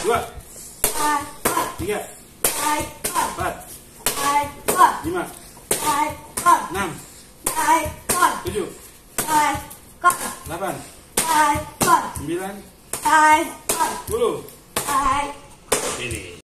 dua, tiga, empat, lima, enam, tujuh, delapan, sembilan, sepuluh. Ini.